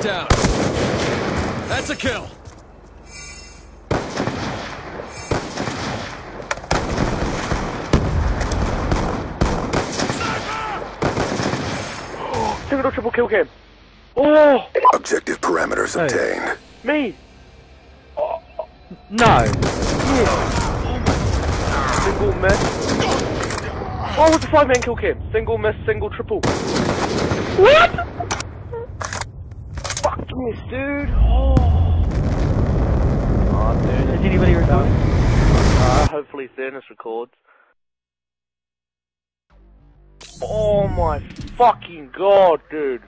Enemy down. That's a kill. Single or triple kill cam. Oh, Objective parameters Hey. obtained. me. No. Oh. Single miss. Oh, what's the five man kill cam? Single miss, single triple. What? Dude. Oh. Oh, dude. Is anybody recording? Uh, hopefully Thernos records. Oh my fucking god, dude.